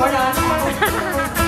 We're done.